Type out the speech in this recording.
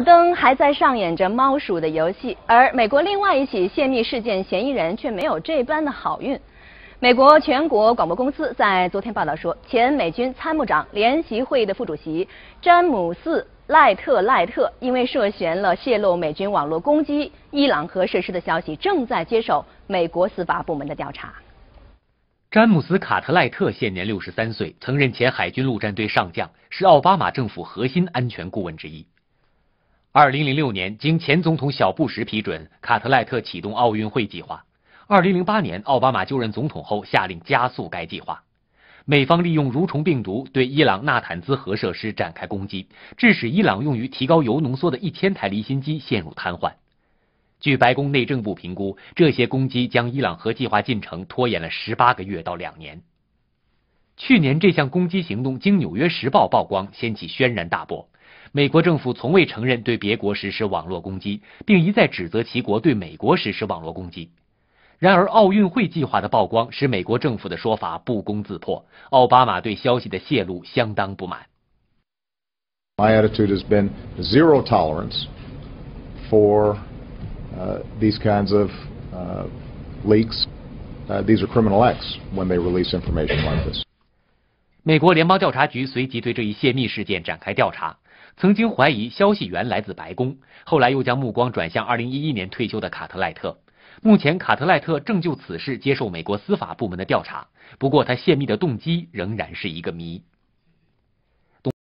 灯还在上演着猫鼠的游戏，而美国另外一起泄密事件嫌疑人却没有这般的好运。美国全国广播公司在昨天报道说，前美军参谋长联席会议的副主席詹姆斯·赖特赖特因为涉嫌了泄露美军网络攻击伊朗核设施的消息，正在接受美国司法部门的调查。詹姆斯·卡特赖特现年六十三岁，曾任前海军陆战队上将，是奥巴马政府核心安全顾问之一。二零零六年，经前总统小布什批准，卡特赖特启动奥运会计划。二零零八年，奥巴马就任总统后，下令加速该计划。美方利用蠕虫病毒对伊朗纳坦兹核设施展开攻击，致使伊朗用于提高铀浓缩的一千台离心机陷入瘫痪。据白宫内政部评估，这些攻击将伊朗核计划进程拖延了十八个月到两年。去年，这项攻击行动经《纽约时报》曝光，掀起轩然大波。美国政府从未承认对别国实施网络攻击，并一再指责其国对美国实施网络攻击。然而，奥运会计划的曝光使美国政府的说法不攻自破。奥巴马对消息的泄露相当不满。My attitude has been zero tolerance for these kinds of leaks. These are criminal acts when they release information like this. 美国联邦调查局随即对这一泄密事件展开调查，曾经怀疑消息源来自白宫，后来又将目光转向2011年退休的卡特赖特。目前，卡特赖特正就此事接受美国司法部门的调查。不过，他泄密的动机仍然是一个谜。